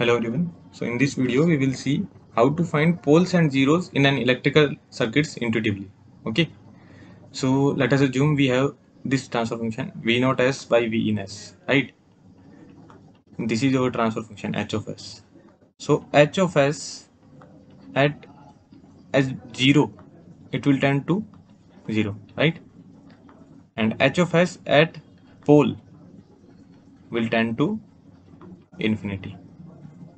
Hello everyone. So in this video we will see how to find poles and zeros in an electrical circuits intuitively. Okay. So let us assume we have this transfer function v naught s by v in s, right? This is our transfer function h of s. So h of s at as 0 it will tend to 0, right? And h of s at pole will tend to infinity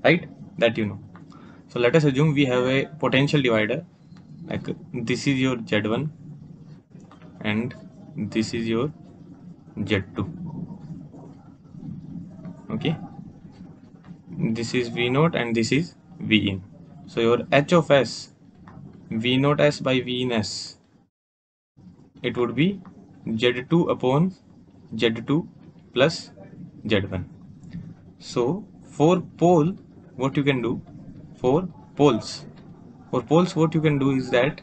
right? That you know. So let us assume we have a potential divider like this is your z1 and this is your z2 okay? This is v naught and this is v in so your h of s v naught s by v in s it would be z2 upon z2 plus z1 so for pole what you can do for poles for poles what you can do is that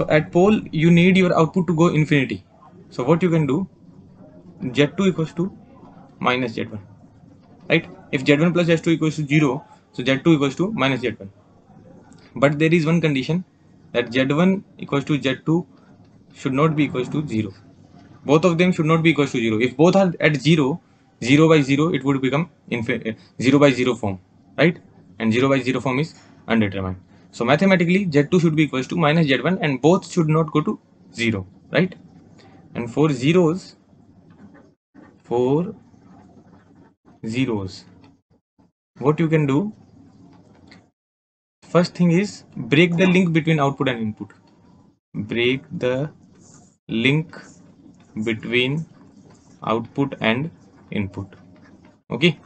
so at pole you need your output to go infinity. So what you can do z2 equals to minus z1 right? If z1 plus z2 equals to 0 so z2 equals to minus z1 but there is one condition that z1 equals to z2 should not be equals to 0 both of them should not be equals to 0 if both are at 0 0 by 0 it would become 0 by 0 form right? And 0 by 0 form is undetermined. So mathematically z2 should be equals to minus z1 and both should not go to 0 right? And for zeros for zeros. What you can do? First thing is break the link between output and input. Break the link between output and input. Okay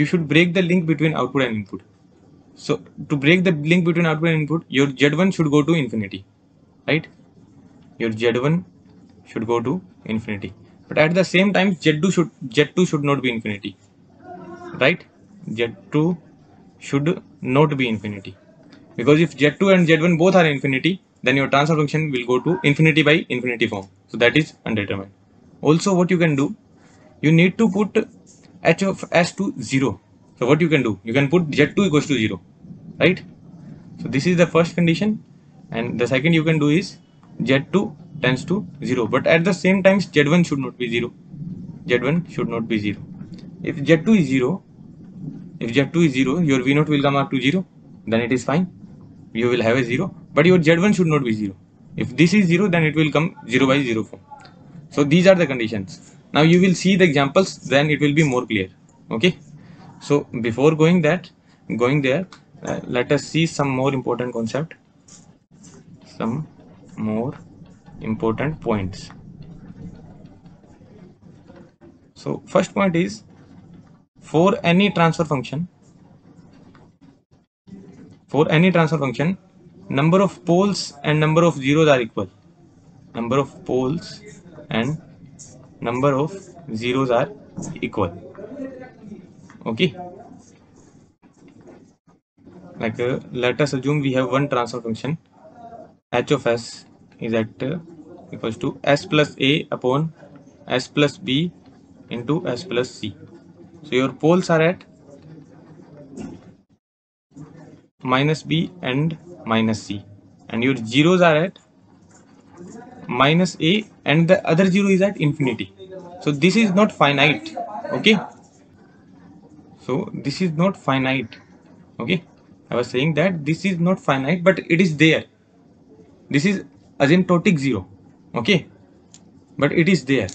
you should break the link between output and input. So to break the link between output and input your z1 should go to infinity right? Your z1 should go to infinity. But at the same time z2 should z2 should not be infinity right? Z2 should not be infinity. Because if z2 and z1 both are infinity then your transfer function will go to infinity by infinity form. So that is undetermined. Also what you can do you need to put h of s to 0 so what you can do? You can put z2 equals to 0 right? So this is the first condition. And the second you can do is z2 tends to 0 but at the same time z1 should not be 0 z1 should not be 0 if z2 is 0 if z2 is 0 your v0 will come up to 0 then it is fine. You will have a 0 but your z1 should not be 0 if this is 0 then it will come 0 by 0 form so these are the conditions now you will see the examples then it will be more clear. Okay? So before going that going there uh, let us see some more important concept. Some more important points. So first point is for any transfer function for any transfer function number of poles and number of zeros are equal. Number of poles and number of zeros are equal. Okay? Like uh, let us assume we have one transfer function. H of s is at uh, equals to s plus a upon s plus b into s plus c. So your poles are at minus b and minus c. And your zeros are at minus a and the other zero is at infinity. So this is not finite okay? So this is not finite okay? I was saying that this is not finite but it is there. This is asymptotic zero okay? But it is there.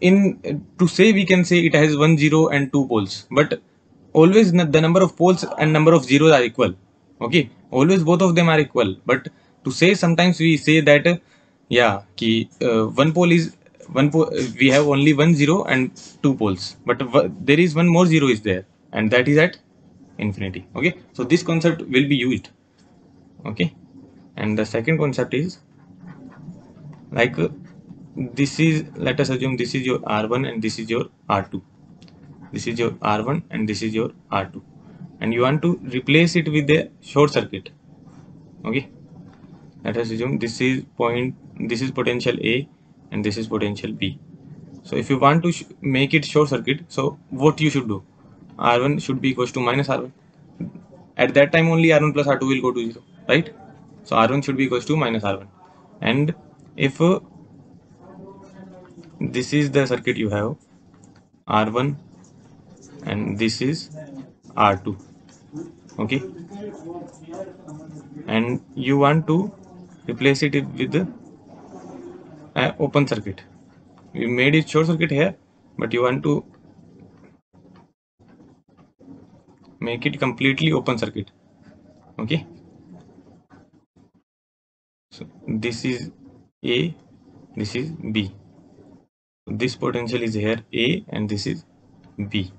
In to say we can say it has one zero and two poles but always the number of poles and number of zeros are equal okay? Always both of them are equal but to say sometimes we say that yeah ki, uh, one pole is one pole we have only one zero and two poles but there is one more zero is there and that is at infinity okay? So this concept will be used okay? And the second concept is like uh, this is let us assume this is your r1 and this is your r2 this is your r1 and this is your r2 and you want to replace it with a short circuit okay? Let us assume this is point this is potential a and this is potential b. So if you want to make it short circuit so what you should do? R1 should be equals to minus r1 at that time only r1 plus r2 will go to 0 right? So r1 should be equals to minus r1 and if uh, this is the circuit you have r1 and this is r2 okay? And you want to replace it with an open circuit. You made it short circuit here but you want to make it completely open circuit. Okay? So this is a this is b. This potential is here a and this is b.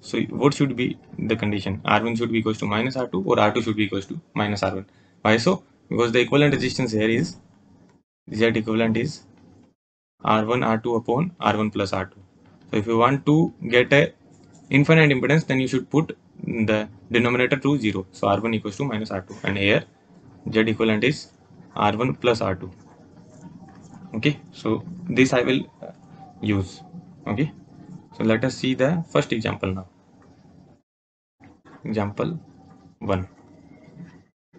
So what should be the condition? R1 should be equals to minus r2 or r2 should be equals to minus r1 why so? Because the equivalent resistance here is z equivalent is r1 r2 upon r1 plus r2 so if you want to get a infinite impedance then you should put the denominator to 0 so r1 equals to minus r2 and here z equivalent is r1 plus r2 okay? So this i will uh, use. Okay? So let us see the first example now. Example 1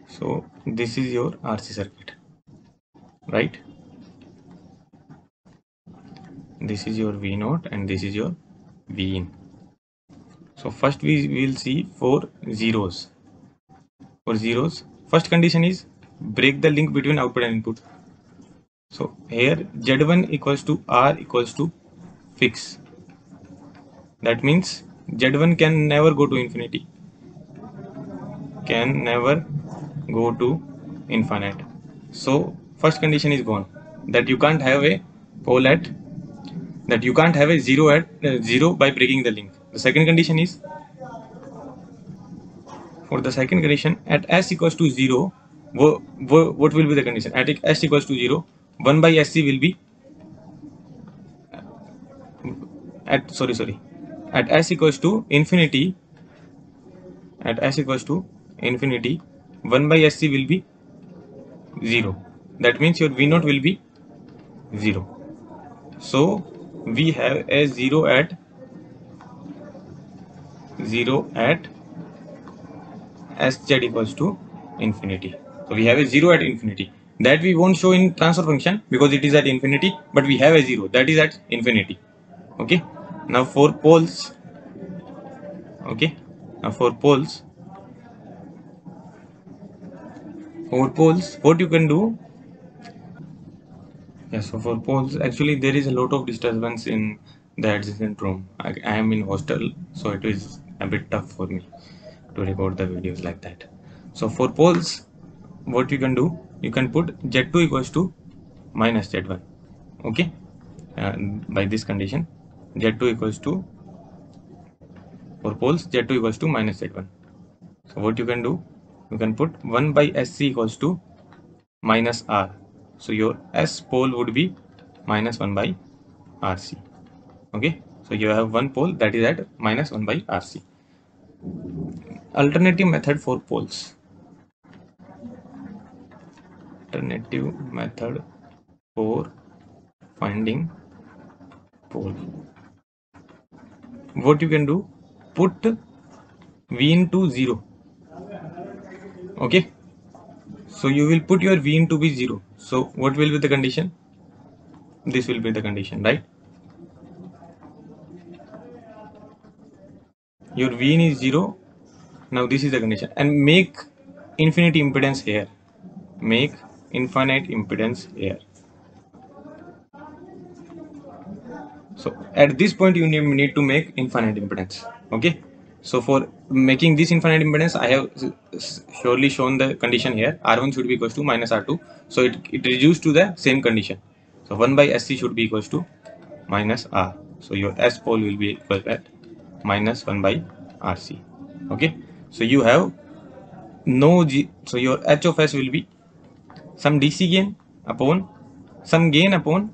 so this is your rc circuit. Right this is your v naught and this is your v in. So first we will see for zeros. For zeros. First condition is break the link between output and input. So here z1 equals to r equals to fix. That means z1 can never go to infinity. Can never go to infinite. So first condition is gone. That you can't have a pole at that you can't have a zero at uh, zero by breaking the link. The second condition is for the second condition at s equals to 0 what will be the condition? At s equals to 0 1 by sc will be at sorry sorry at s equals to infinity at s equals to infinity 1 by sc will be 0 that means your v naught will be 0 so we have a 0 at 0 at sz equals to infinity. So we have a 0 at infinity. That we won't show in transfer function because it is at infinity, but we have a 0 that is at infinity. Okay. Now for poles. Okay. Now for poles. For poles, what you can do? Yeah, so for poles, actually there is a lot of disturbance in the adjacent room. I, I am in hostel, so it is a bit tough for me to record the videos like that. So for poles what you can do you can put z2 equals to minus z1 okay? Uh, by this condition z2 equals to for poles z2 equals to minus z1 so what you can do you can put 1 by sc equals to minus r so your s pole would be minus 1 by rc okay so you have one pole that is at minus 1 by RC. Alternative method for poles. Alternative method for finding pole. What you can do? Put V into 0. Okay. So you will put your V into be 0. So what will be the condition? This will be the condition, right? your vn is 0 now this is the condition and make infinite impedance here make infinite impedance here so at this point you need to make infinite impedance okay so for making this infinite impedance i have surely shown the condition here. R1 should be equals to minus r2 so it, it reduced to the same condition. So 1 by sc should be equals to minus r. So your s pole will be equal at minus 1 by RC okay? So you have no G so your H of S will be some DC gain upon some gain upon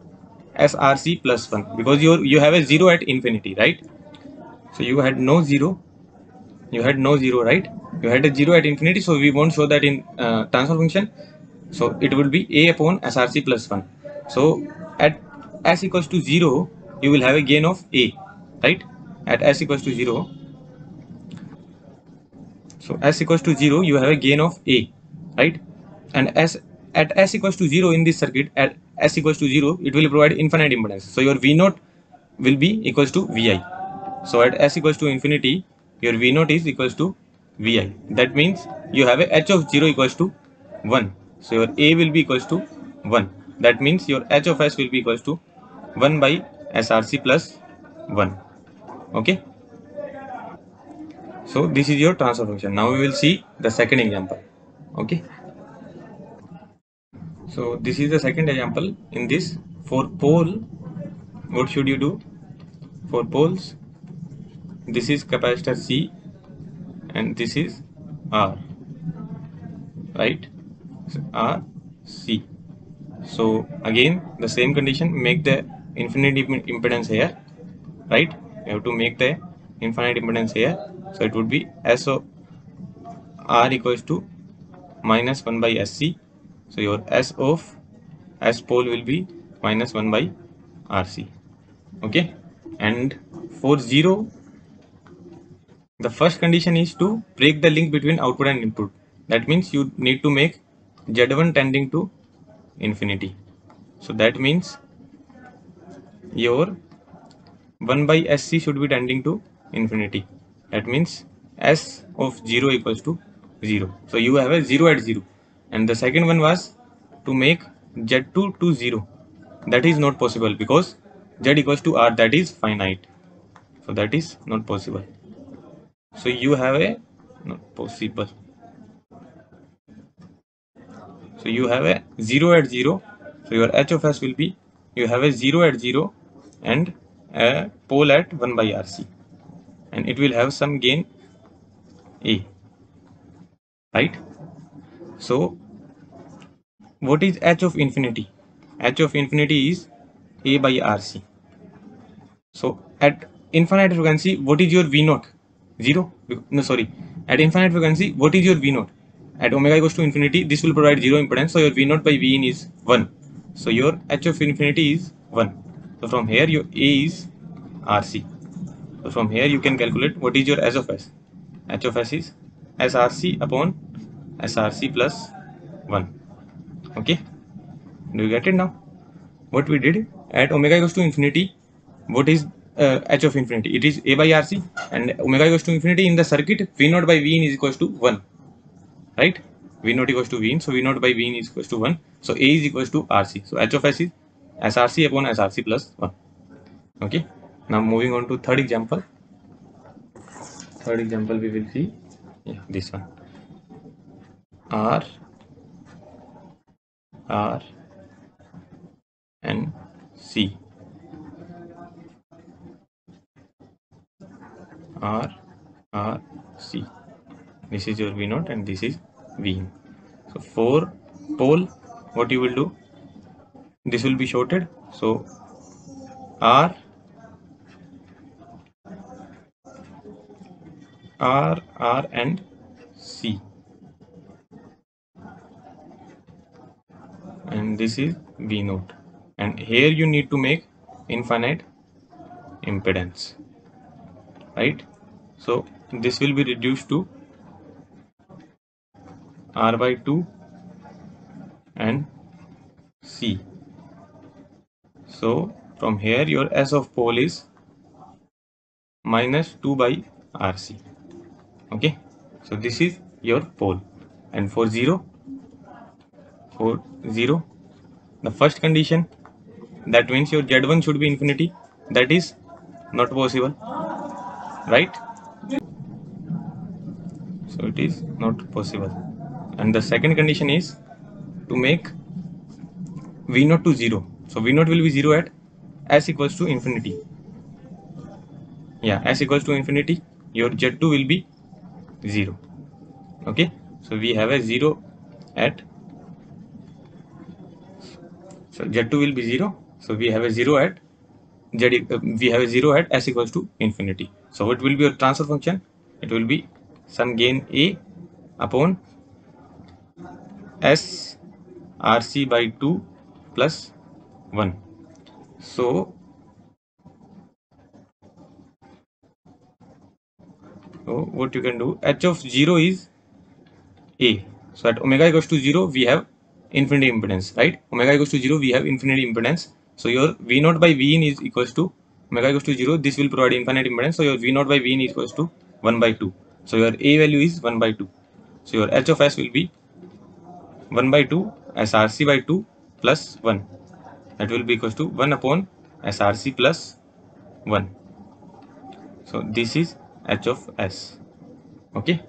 SRC plus 1 because you you have a 0 at infinity right? So you had no 0 you had no 0 right? You had a 0 at infinity so we won't show that in uh, transfer function. So it will be a upon src plus 1 so at s equals to 0 you will have a gain of a right? At s equals to 0 so s equals to 0 you have a gain of a right? And s at s equals to 0 in this circuit at s equals to 0 it will provide infinite impedance. So your v naught will be equals to vi so at s equals to infinity your v naught is equals to vi that means you have a h of 0 equals to 1 so your a will be equals to 1 that means your h of s will be equals to 1 by src plus 1 okay? So this is your transfer function. Now we will see the second example. Okay? So this is the second example in this. For pole what should you do? For poles this is capacitor c and this is r right? So r c. So again the same condition make the infinite impedance here right? You have to make the infinite impedance here. So it would be s of r equals to minus 1 by sc so your s of s pole will be minus 1 by rc okay? And for 0 the first condition is to break the link between output and input. That means you need to make z1 tending to infinity. So that means your 1 by sc should be tending to infinity. That means s of 0 equals to 0 so you have a 0 at 0 and the second one was to make z2 to 0 that is not possible because z equals to r that is finite. So that is not possible so you have a possible so you have a 0 at 0 so your h of s will be you have a 0 at 0 and a pole at 1 by rc and it will have some gain a right? So what is h of infinity? H of infinity is a by rc so at infinite frequency what is your v naught 0 no sorry at infinite frequency what is your v naught at omega goes to infinity this will provide zero impedance so your v naught by v in is 1 so your h of infinity is 1 so from here your a is rc so from here you can calculate what is your s of s. h of s is src upon src plus 1. Okay. Do you get it now? What we did at omega goes to infinity, what is uh, h of infinity? It is a by rc and omega goes to infinity in the circuit v naught by v is equals to 1. Right? v naught equals to v so v naught by v is equals to 1. So a is equals to rc. So h of s is src upon src plus 1. Okay now moving on to third example third example we will see yeah this one r r and c r r c this is your v naught and this is v so for pole what you will do this will be shorted so r R, R and C. And this is V naught. And here you need to make infinite impedance. Right? So this will be reduced to R by 2 and C. So from here your S of pole is minus 2 by RC okay? So this is your pole. And for 0 for 0 the first condition that means your z1 should be infinity. That is not possible. Right so it is not possible. And the second condition is to make v naught to 0 so v naught will be 0 at s equals to infinity. Yeah s equals to infinity your z2 will be 0 okay? So we have a 0 at so z2 will be 0 so we have a 0 at z uh, we have a 0 at s equals to infinity. So what will be your transfer function? It will be some gain a upon s rc by 2 plus 1 so so what you can do h of 0 is a. So at omega equals to 0 we have infinity impedance right? Omega equals to 0 we have infinity impedance. So your v naught by v in is equals to omega equals to 0 this will provide infinite impedance. So your v naught by v in is equals to 1 by 2 so your a value is 1 by 2 so your h of s will be 1 by 2 src by 2 plus 1 that will be equals to 1 upon src plus 1 so this is h of s. Okay.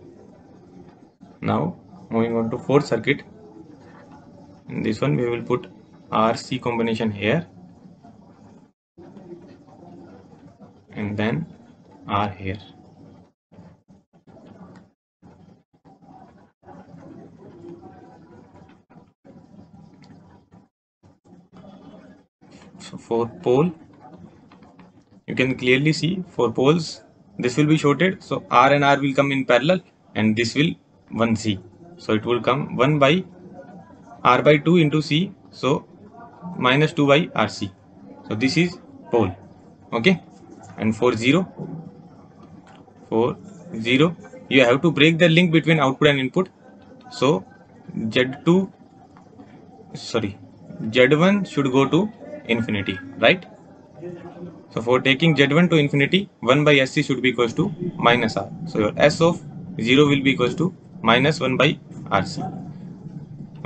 Now moving on to fourth circuit. In this one we will put rc combination here. And then r here for pole you can clearly see for poles. This will be shorted. So r and r will come in parallel and this will 1c so it will come 1 by r by 2 into c. So minus 2 by rc so this is pole. Okay? And for 0 for 0 you have to break the link between output and input. So z2 sorry z1 should go to infinity right? So for taking z1 to infinity 1 by sc should be equals to minus r. So your s of 0 will be equals to minus 1 by rc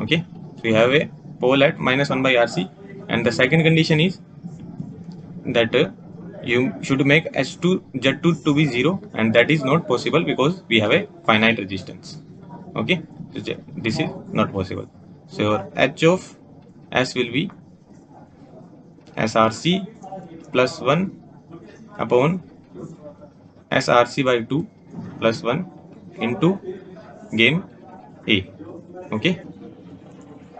okay? So you have a pole at minus 1 by rc and the second condition is that uh, you should make s2 z2 to be 0 and that is not possible because we have a finite resistance. Okay? So this is not possible. So your h of s will be src plus 1 upon src by 2 plus 1 into gain a. Okay?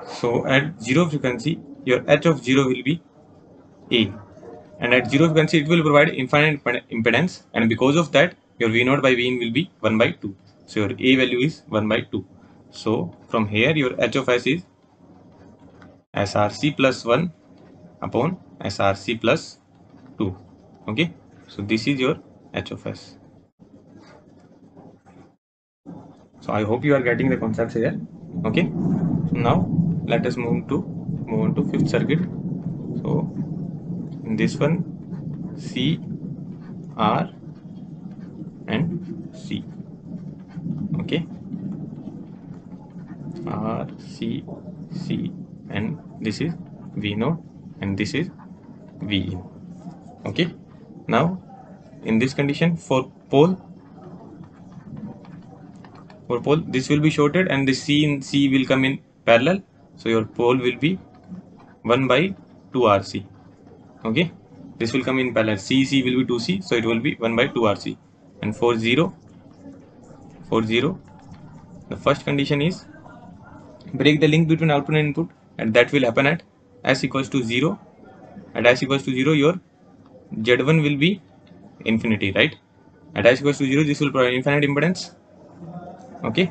So at zero frequency your h of 0 will be a. And at zero frequency it will provide infinite impedance. And because of that your v naught by v in will be 1 by 2 so your a value is 1 by 2 so from here your h of s is src plus 1 upon src plus 2 okay? So this is your h of s. So i hope you are getting the concepts here okay? Now let us move to move on to fifth circuit. So in this one c r and c okay? R c c and this is v node and this is v. Okay? Now in this condition for pole for pole this will be shorted and the c in c will come in parallel. So your pole will be 1 by 2 rc okay? This will come in parallel. C c will be 2c so it will be 1 by 2 rc and for 0 for 0 the first condition is break the link between output and input and that will happen at s equals to 0 at s equals to 0 your z1 will be infinity right? At s equals to 0 this will provide infinite impedance. Okay.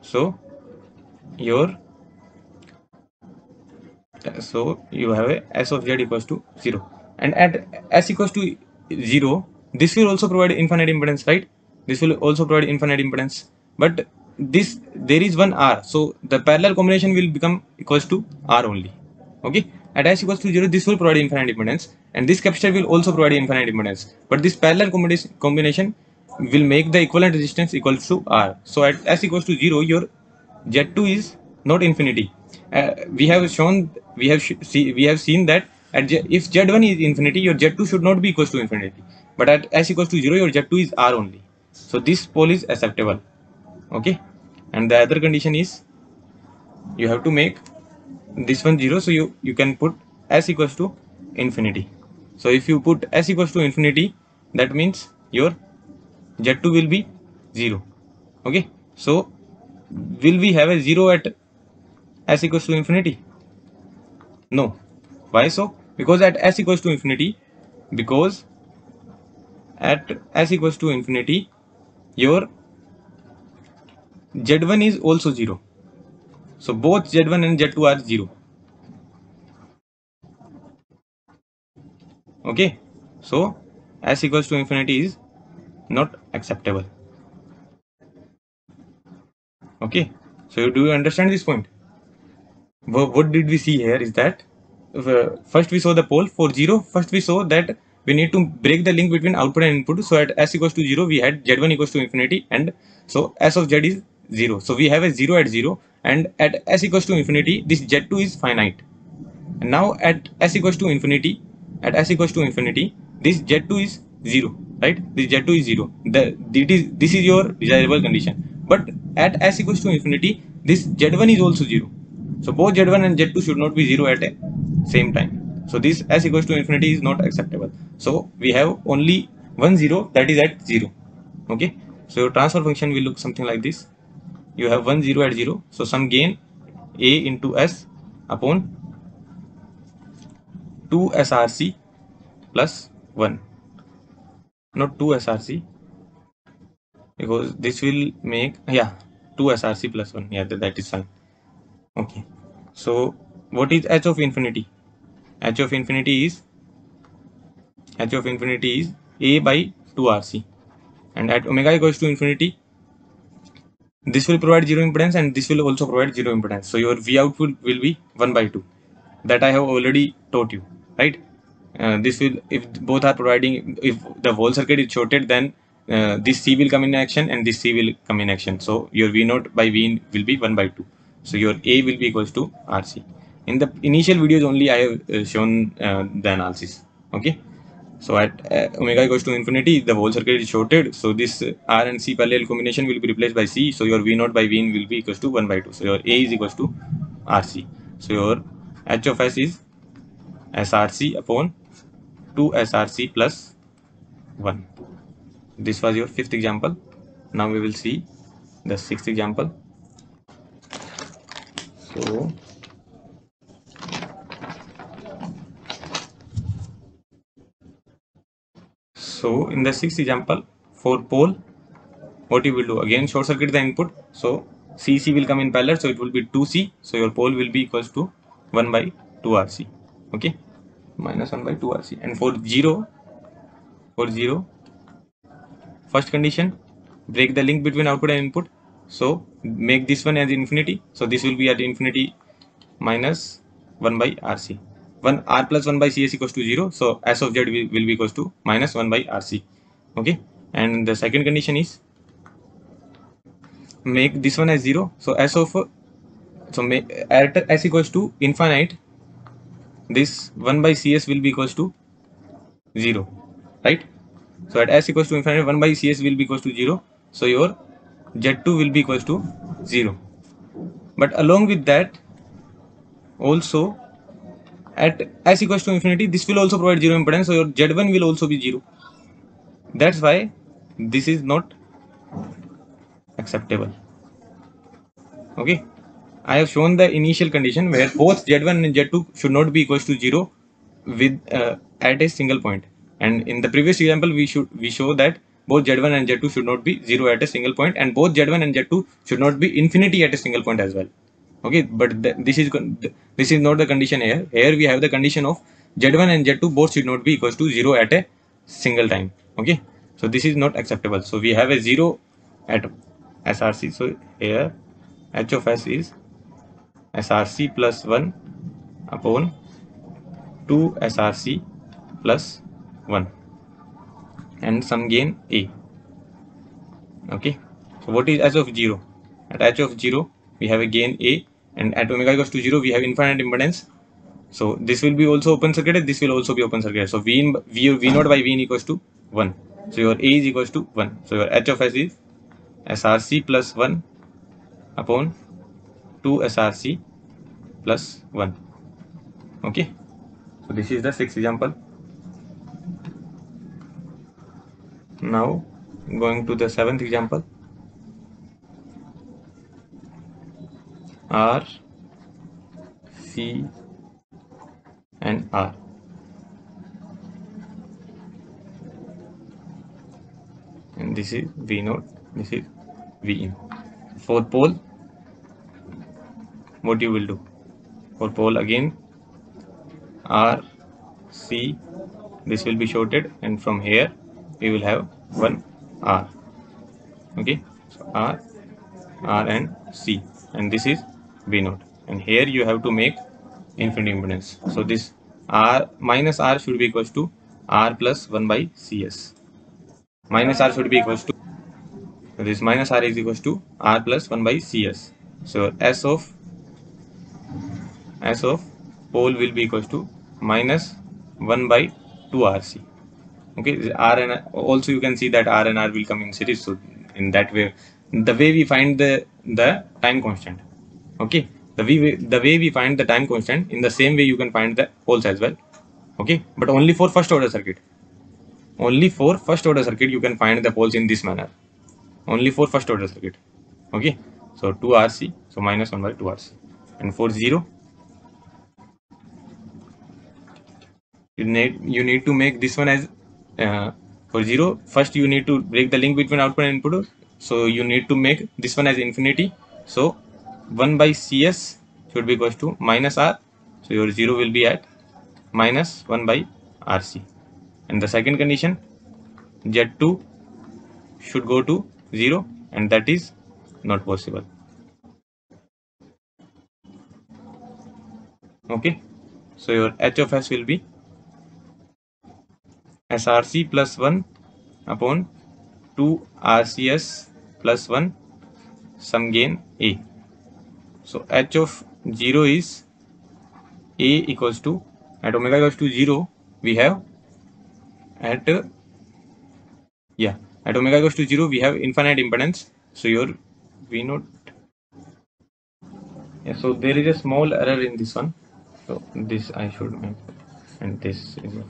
So your so you have a s of z equals to 0 and at s equals to 0 this will also provide infinite impedance right? This will also provide infinite impedance. But this there is one r. So the parallel combination will become equals to r only. Okay at s equals to 0 this will provide infinite impedance. And this capacitor will also provide infinite impedance. But this parallel combination will make the equivalent resistance equals to r. So at s equals to 0 your z2 is not infinity. Uh, we have shown we have see we have seen that at if z1 is infinity your z2 should not be equals to infinity. But at s equals to 0 your z2 is r only. So this pole is acceptable. Okay? And the other condition is you have to make this one 0 so you you can put s equals to infinity. So if you put s equals to infinity that means your z2 will be 0 okay? So will we have a 0 at s equals to infinity? No. Why so? Because at s equals to infinity because at s equals to infinity your z1 is also 0 so both Z1 and Z2 are 0. Okay. So S equals to infinity is not acceptable. okay so do you understand this point what did we see here is that uh, first we saw the pole for 0 first we saw that we need to break the link between output and input so at s equals to 0 we had z1 equals to infinity and so s of z is 0 so we have a 0 at 0 and at s equals to infinity this z2 is finite. And now at s equals to infinity at s equals to infinity this z2 is 0 right? This z2 is 0 the this is your desirable condition. But at s equals to infinity this z1 is also 0 so both z1 and z2 should not be 0 at a same time. So this s equals to infinity is not acceptable. So we have only one 0 that is at 0 okay? So your transfer function will look something like this you have one 0 at 0 so some gain a into s upon 2 src plus 1 not 2 src because this will make yeah 2 src plus 1 yeah that, that is fine. Okay. So what is h of infinity? H of infinity is h of infinity is a by 2rc and at omega equals to infinity this will provide zero impedance and this will also provide zero impedance. So your v output will be 1 by 2 that i have already taught you right? Uh, this will if both are providing if the whole circuit is shorted then uh, this c will come in action and this c will come in action. So your v naught by v will be 1 by 2 so your a will be equals to rc in the initial videos only i have uh, shown uh, the analysis okay so at uh, omega equals to infinity the whole circuit is shorted. So this r and c parallel combination will be replaced by c. So your v naught by v in will be equals to 1 by 2 so your a is equals to rc so your h of s is src upon 2 src plus 1 this was your fifth example. Now we will see the sixth example. So So in the sixth example, for pole, what you will do again short circuit the input. So CC will come in parallel, so it will be 2C. So your pole will be equals to 1 by 2RC. Okay, minus 1 by 2RC. And for 0, for 0, first condition, break the link between output and input. So make this one as infinity. So this will be at infinity minus 1 by RC. 1 r plus 1 by cs equals to 0 so s of z will, will be equals to minus 1 by rc okay? And the second condition is make this one as 0 so s of so make at s equals to infinite this 1 by cs will be equals to 0 right? So at s equals to infinite 1 by cs will be equals to 0 so your z2 will be equals to 0 but along with that also at s equals to infinity this will also provide zero impedance so your z1 will also be zero. That's why this is not acceptable. Okay? I have shown the initial condition where both z1 and z2 should not be equals to zero with uh, at a single point. And in the previous example we should we show that both z1 and z2 should not be zero at a single point and both z1 and z2 should not be infinity at a single point as well okay but this is this is not the condition here. Here we have the condition of z1 and z2 both should not be equals to 0 at a single time. Okay so this is not acceptable. So we have a 0 at src so here h of s is src plus 1 upon 2 src plus 1 and some gain a. Okay so what is h of 0 at h of 0 we have a gain a and at omega equals to 0 we have infinite impedance. So this will be also open circuited this will also be open circuited so v in v, v naught by v in equals to 1 so your a is equals to 1 so your h of s is src plus 1 upon 2 src plus 1 okay? So this is the sixth example. Now going to the seventh example R, C, and R. And this is V node, this is V in. For pole, what you will do? For pole again, R, C, this will be shorted and from here we will have one R. Okay, so R, R and c and this is v naught. And here you have to make infinity impedance so this r minus r should be equals to r plus 1 by cs minus r should be equals to this minus r is equals to r plus 1 by cs so s of s of pole will be equals to minus 1 by 2 rc okay r and also you can see that r and r will come in series. So in that way the way we find the the time constant okay? The way the way we find the time constant in the same way you can find the poles as well. Okay? But only for first order circuit. Only for first order circuit you can find the poles in this manner. Only for first order circuit. Okay? So 2 rc so minus 1 by 2 rc and for 0 you need you need to make this one as uh, for 0 first you need to break the link between output and input. So you need to make this one as infinity. So 1 by cs should be equals to minus r. So your 0 will be at minus 1 by rc and the second condition z2 should go to 0 and that is not possible. Okay. So your h of s will be src plus 1 upon 2 rcs plus 1 some gain a so h of 0 is a equals to at omega equals to 0 we have at yeah at omega equals to 0 we have infinite impedance. So your v naught yeah so there is a small error in this one. So this i should make and this is it.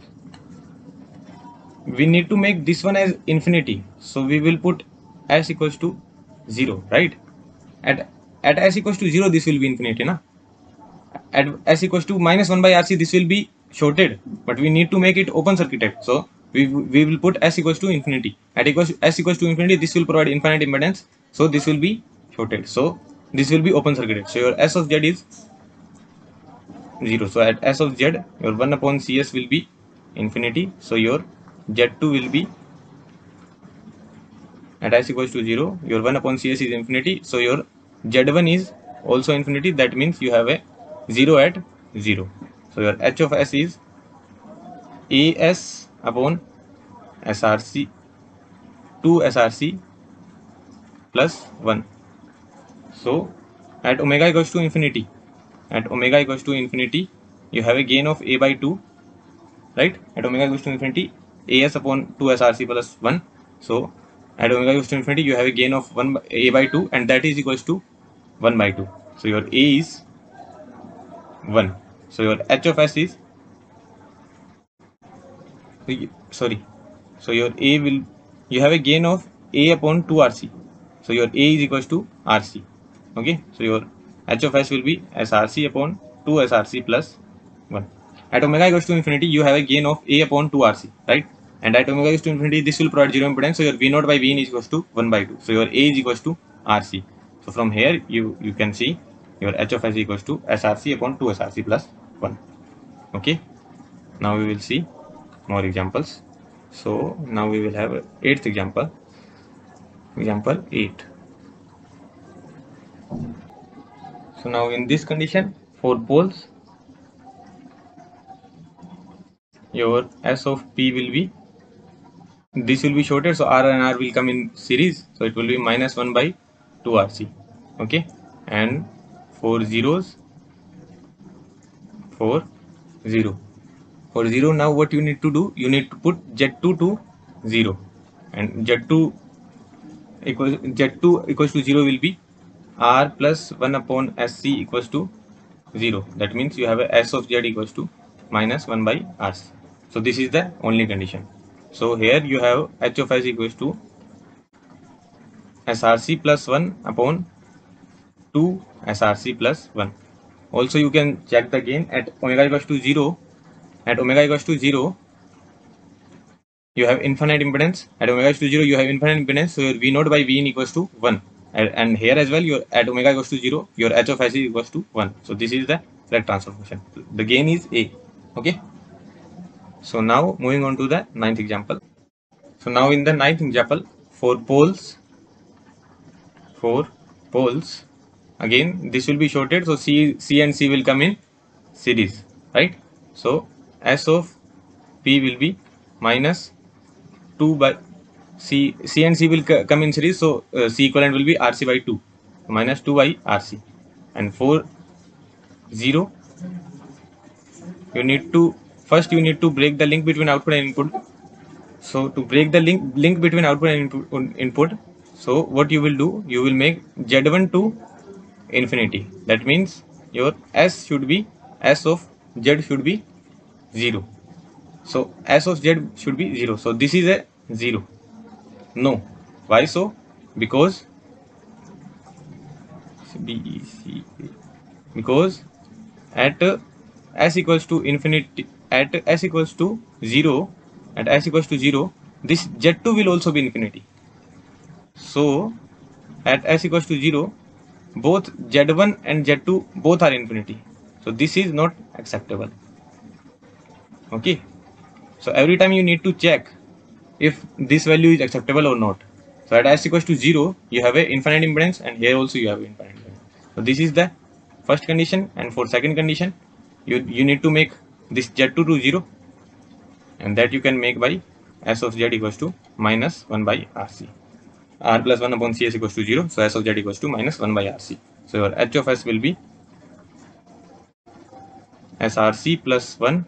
We need to make this one as infinity. So we will put s equals to 0 right? At at s equals to 0 this will be infinity na? At s equals to minus 1 by rc this will be shorted but we need to make it open circuited. So we, we will put s equals to infinity. At equals s equals to infinity this will provide infinite impedance. So this will be shorted. So this will be open circuited. So your s of z is 0 so at s of z your 1 upon cs will be infinity. So your z2 will be at s equals to 0 your 1 upon cs is infinity. So your z1 is also infinity that means you have a 0 at 0 so your h of s is as upon src 2 src plus 1 so at omega equals to infinity at omega equals to infinity you have a gain of a by 2 right? At omega equals to infinity as upon 2 src plus 1 so at omega equals to infinity you have a gain of 1 by, a by 2 and that is equals to 1 by 2 so your a is 1 so your h of s is sorry. So your a will you have a gain of a upon 2 rc so your a is equals to rc okay? So your h of s will be src upon 2 src plus 1 at omega equals to infinity you have a gain of a upon 2 rc right? And at omega equals to infinity this will provide zero impedance. So your v naught by v in is equals to 1 by 2 so your a is equals to rc so from here you you can see your h of s equals to src upon 2 src plus 1 okay? Now we will see more examples. So now we will have eighth example. Example 8 so now in this condition for poles your s of p will be this will be shorter so r and r will come in series. So it will be minus 1 by 2 rc okay? And for zeros for 0 for 0 now what you need to do? You need to put z2 to 0 and z2 equals z2 equals to 0 will be r plus 1 upon sc equals to 0 that means you have a s of z equals to minus 1 by r so this is the only condition. So here you have h of s equals to src plus 1 upon 2 src plus 1 also you can check the gain at omega equals to 0 at omega equals to 0 you have infinite impedance. At omega equals to 0 you have infinite impedance. So your v naught by v in equals to 1 and, here as well your at omega equals to 0 your h of is equals to 1 so this is the correct transfer function the gain is a okay? So now moving on to the ninth example. So now in the ninth example for poles for poles. Again this will be shorted so c c and c will come in series right? So s of p will be minus 2 by c c and c will come in series so uh, c equivalent will be rc by 2 minus 2 by rc and for 0 you need to first you need to break the link between output and input. So to break the link link between output and input, input so what you will do you will make z1 to infinity. That means your s should be s of z should be 0 so s of z should be 0 so this is a 0 no. Why so? Because B, C, because at uh, s equals to infinity at s equals to 0 at s equals to 0 this z2 will also be infinity so at s equals to 0 both z1 and z2 both are infinity. So this is not acceptable. Okay? So every time you need to check if this value is acceptable or not. So at s equals to 0 you have a infinite impedance and here also you have infinite impedance. So this is the first condition and for second condition you you need to make this z2 to 0 and that you can make by s of z equals to minus 1 by rc r plus 1 upon cs equals to 0 so s of z equals to minus 1 by rc so your h of s will be src plus 1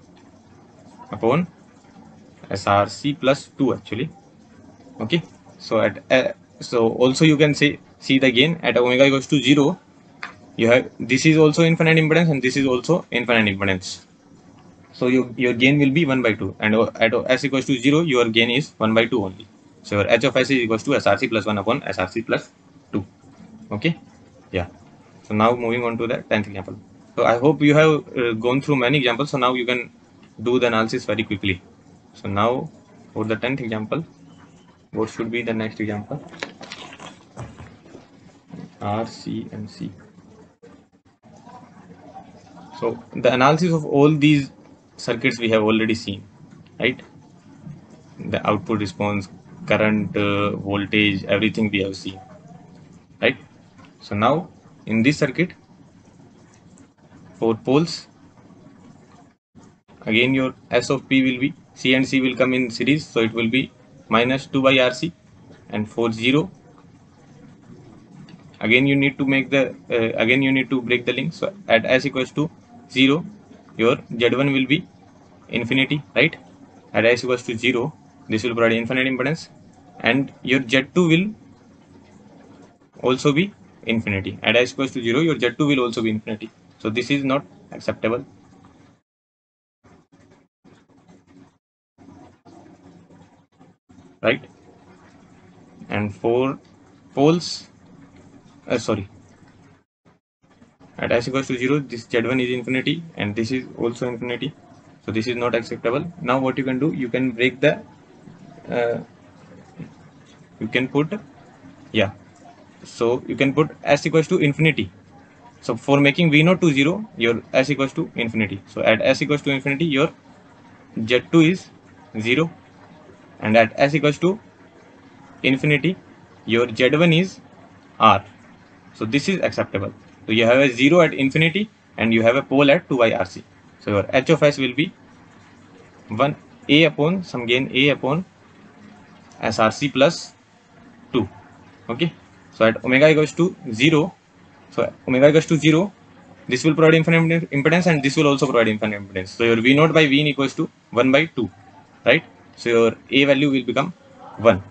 upon src plus 2 actually. Okay so at uh, so also you can say see the gain at omega equals to 0 you have this is also infinite impedance and this is also infinite impedance. So your, your gain will be 1 by 2 and at s equals to 0 your gain is 1 by 2 only so your h of s is equals to src plus 1 upon src plus 2 okay? Yeah. So now moving on to the 10th example. So i hope you have uh, gone through many examples. So now you can do the analysis very quickly. So now for the 10th example what should be the next example? R c and c. So the analysis of all these circuits we have already seen right? The output response current uh, voltage everything we have seen. Right? So now in this circuit for poles. Again your s of p will be c and c will come in series so it will be minus 2 by rc and for 0 again you need to make the uh, again you need to break the link. So at s equals to 0 your z1 will be infinity right? At s equals to 0 this will provide infinite impedance. And your z2 will also be infinity. At s equals to 0 your z2 will also be infinity. So this is not acceptable. Right? And for poles uh, sorry. At s equals to 0 this z1 is infinity and this is also infinity. So this is not acceptable. Now what you can do you can break the uh, you can put yeah. So you can put s equals to infinity. So for making v naught to 0 your s equals to infinity. So at s equals to infinity your z2 is 0 and at s equals to infinity your z1 is r. So this is acceptable. So you have a 0 at infinity and you have a pole at 2 by RC. So your H of S will be 1 A upon some gain A upon SRC plus 2. Okay. So at omega equals to 0. So omega equals to 0. This will provide infinite impedance and this will also provide infinite impedance. So your V naught by V in equals to 1 by 2. Right. So your A value will become 1.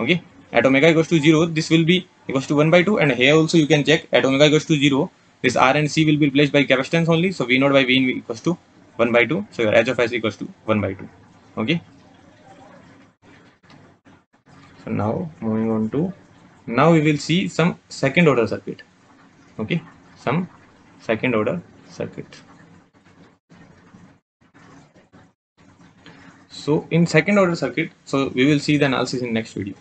Okay. At omega equals to 0, this will be equals to 1 by 2 and here also you can check at omega equals to 0 this r and c will be replaced by capacitance only so v naught by v equals to 1 by 2 so your h of s equals to 1 by 2 okay now moving on to now we will see some second order circuit. Okay some second order circuit. So in second order circuit so we will see the analysis in next video